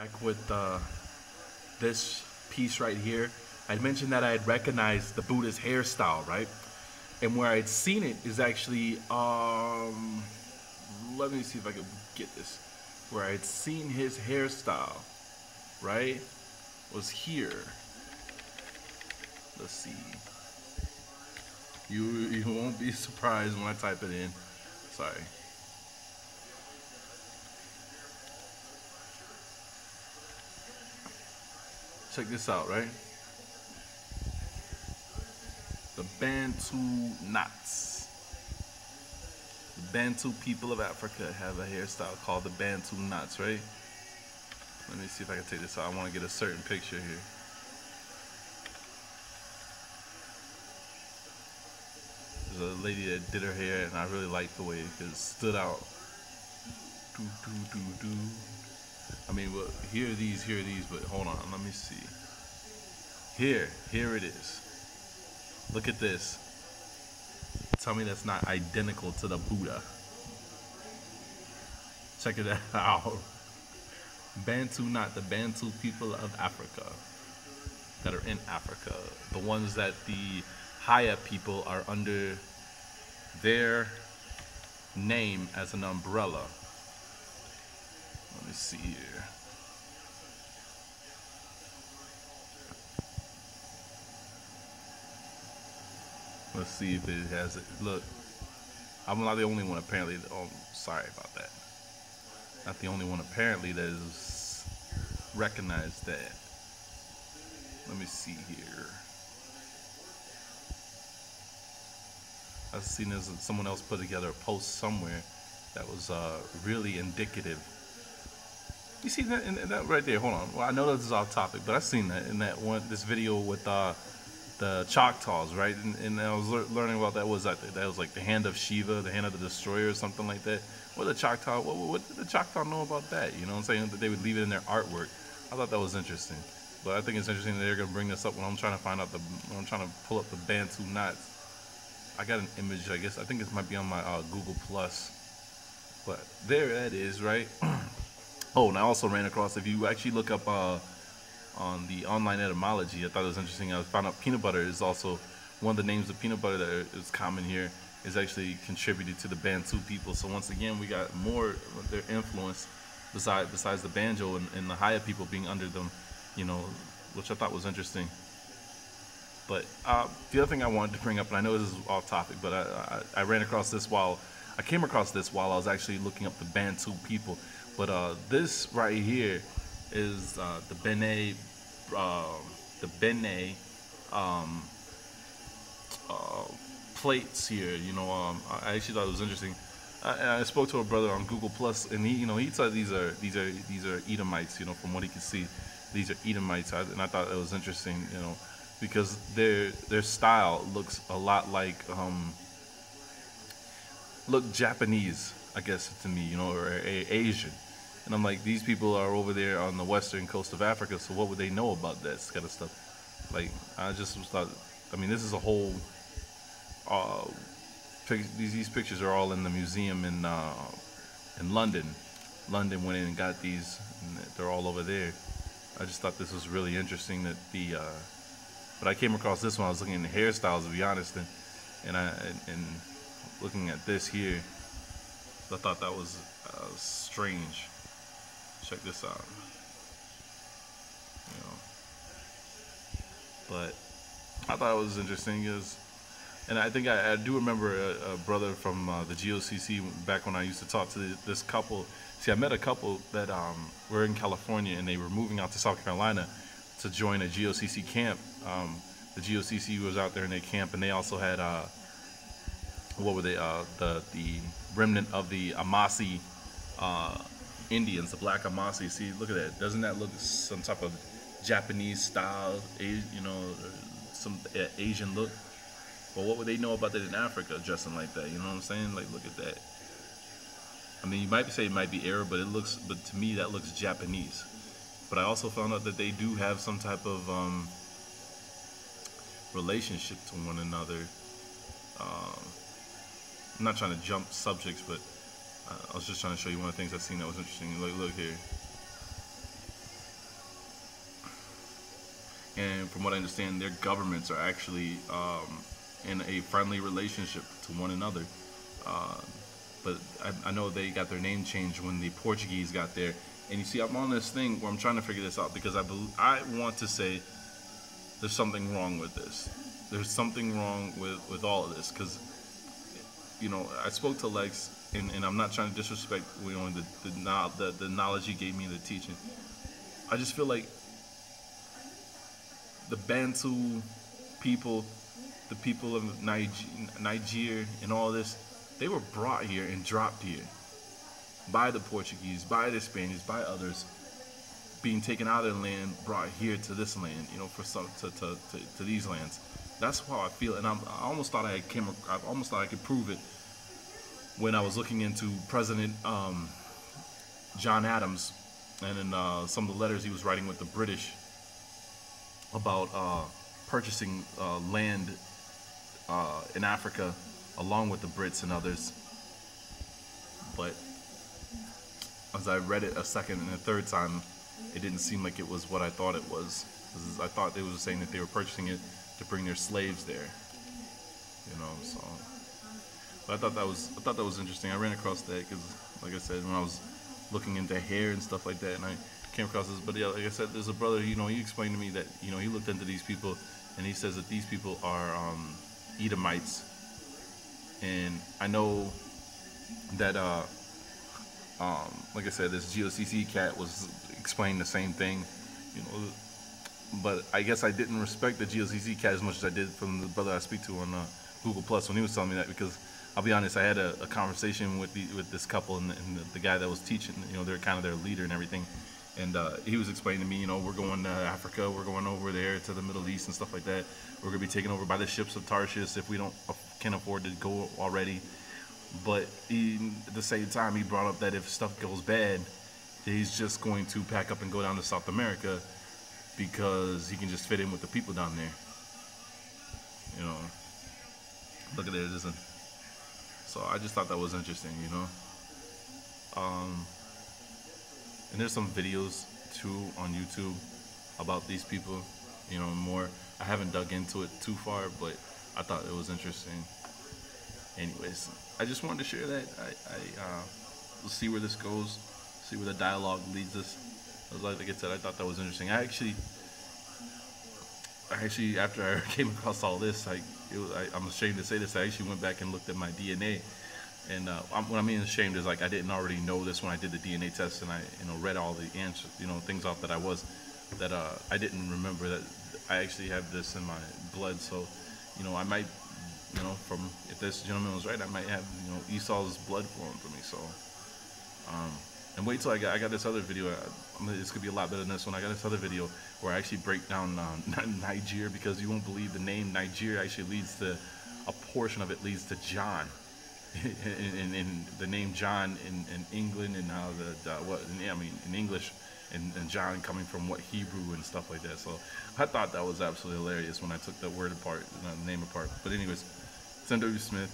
Back with uh, this piece right here. I mentioned that I had recognized the Buddha's hairstyle, right? And where I'd seen it is actually, um, let me see if I can get this. Where I'd seen his hairstyle, right, was here. Let's see. You you won't be surprised when I type it in. Sorry. Check this out, right? The Bantu knots. The Bantu people of Africa have a hairstyle called the Bantu knots, right? Let me see if I can take this out. I want to get a certain picture here. There's a lady that did her hair, and I really liked the way it stood out. Do, do, do, do. I mean, well, here are these, here are these, but hold on, let me see. Here, here it is. Look at this. Tell me that's not identical to the Buddha. Check it out. Bantu, not the Bantu people of Africa that are in Africa. The ones that the Haya people are under their name as an umbrella. Let me see here. Let's see if it has it. Look, I'm not the only one apparently. Oh, sorry about that. Not the only one apparently that has recognized that. Let me see here. I've seen this, someone else put together a post somewhere that was uh, really indicative. You see that in, that right there? Hold on. Well, I know this is off topic, but I've seen that in that one this video with uh, the Choctaws, right? And, and I was lear learning about that was like that was like the hand of Shiva, the hand of the destroyer, or something like that. What the Choctaw? What, what did the Choctaw know about that? You know what I'm saying? That they would leave it in their artwork. I thought that was interesting. But I think it's interesting that they're gonna bring this up when I'm trying to find out the when I'm trying to pull up the Bantu knots. I got an image. I guess I think this might be on my uh, Google Plus. But there it is, right? oh, and I also ran across if you actually look up uh, on the online etymology, I thought it was interesting. I found out peanut butter is also one of the names of peanut butter that is common here is actually contributed to the Bantu people. So once again, we got more their influence besides besides the banjo and, and the Haya people being under them, you know, which I thought was interesting. But uh, the other thing I wanted to bring up, and I know this is off topic, but I, I, I, ran across this while I came across this while I was actually looking up the Bantu people. But uh, this right here is uh, the Benin, uh, the Benin um, uh, plates here. You know, um, I actually thought it was interesting. I, I, spoke to a brother on Google Plus, and he, you know, he said these are these are these are Edomites. You know, from what he could see, these are Edomites, and I thought it was interesting. You know because their their style looks a lot like um, look Japanese, I guess to me, you know, or a, Asian. And I'm like, these people are over there on the western coast of Africa, so what would they know about this kind of stuff? Like, I just thought, I mean, this is a whole. Uh, these these pictures are all in the museum in uh, in London. London went in and got these, and they're all over there. I just thought this was really interesting that the uh, but I came across this one. I was looking at the hairstyles, to be honest, and and I and looking at this here, I thought that was uh, strange. Check this out. You know, but I thought it was interesting because, and I think I, I do remember a, a brother from uh, the GOCC back when I used to talk to this couple. See, I met a couple that um, were in California and they were moving out to South Carolina to join a GOCC camp. Um, the GOCC was out there in their camp, and they also had uh, what were they? Uh, the the remnant of the Yamassee uh, Indians, the Black Yamassee. See, look at that. Doesn't that look some type of Japanese style? You know, some Asian look. But what would they know about that in Africa, dressing like that? You know what I'm saying? Like, look at that. I mean, you might say it might be Arab, but it looks, but to me, that looks Japanese. But I also found out that they do have some type of um, relationship to one another. Um, I'm not trying to jump subjects, but I was just trying to show you one of the things I've seen that was interesting. Look, look here. and from what I understand, their governments are actually um, in a friendly relationship to one another. Uh, but I, I, know they got their name changed when the Portuguese got there. And you see, I'm on this thing where I'm trying to figure this out because I believe, I want to say there's something wrong with this. There's something wrong with, with all of this because, you know, I spoke to Lex, and, and I'm not trying to disrespect you know the the, the the knowledge he gave me, the teaching. I just feel like the Bantu people, the people of Niger, Niger and all this, they were brought here and dropped here by the Portuguese, by the Spaniards, by others, being taken out of their land, brought here to this land, you know, for some to, to, to, to these lands. That's how I feel, and I'm, i almost thought I came, I almost thought I could prove it when I was looking into President um, John Adams and in uh, some of the letters he was writing with the British about uh, purchasing uh, land uh, in Africa along with the Brits and others. But as I read it a second and a third time, it didn't seem like it was what I thought it was. I thought they were saying that they were purchasing it to bring their slaves there. You know, so. I thought that was I thought that was interesting. I ran across that because, like I said, when I was looking into hair and stuff like that, and I came across this. But yeah, like I said, there's a brother. You know, he explained to me that you know he looked into these people, and he says that these people are um, Edomites, and I know that uh, um, like I said, this GOCC cat was explaining the same thing, you know. But I guess I didn't respect the GOCC cat as much as I did from the brother I speak to on uh, Google Plus when he was telling me that because I'll be honest, I had a, a conversation with the, with this couple and, and the, the, guy that was teaching. You know, they're kind of their leader and everything. And uh, he was explaining to me, you know, we're going to Africa, we're going over there to the Middle East and stuff like that. We're to be taken over by the ships of Tarshish if we don't can afford to go already. But he, at the same time, he brought up that if stuff goes bad, he's just going to pack up and go down to South America because he can just fit in with the people down there. You know, look at isn't. So I just thought that was interesting, you know. Um, and there's some videos too on YouTube about these people, you know, more. I haven't dug into it too far, but I thought it was interesting. Anyways, I just wanted to share that. I, I uh, we'll see where this goes, see where the dialogue leads us. I was like I said, I thought that was interesting. I actually, I actually, after I came across all this, I, was, I am ashamed to say this. I actually went back and looked at my DNA, and uh, what I mean ashamed is like I didn't already know this when I did the DNA test, and I you know read all the answers, you know things off that I was, that uh, I didn't remember that I actually have this in my blood. So, you know, I might, you know, from if this gentleman was right, I might have you know Esau's blood flowing for me. So, um, and wait till I got I got this other video. I, mean, this could be a lot better than this one. I got this other video where I actually break down um, Niger because you won't believe the name Niger actually leads to a portion of it leads to John. in, in, the name John in, in England and how the, what I mean in English and, and, John coming from what Hebrew and stuff like that. So I thought that was absolutely hilarious when I took the word apart, the name apart. But anyways, W. Smith.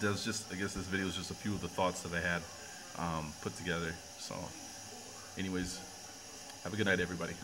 There's just I guess this video is just a few of the thoughts that I had um, put together. So, anyways, have a good night, everybody.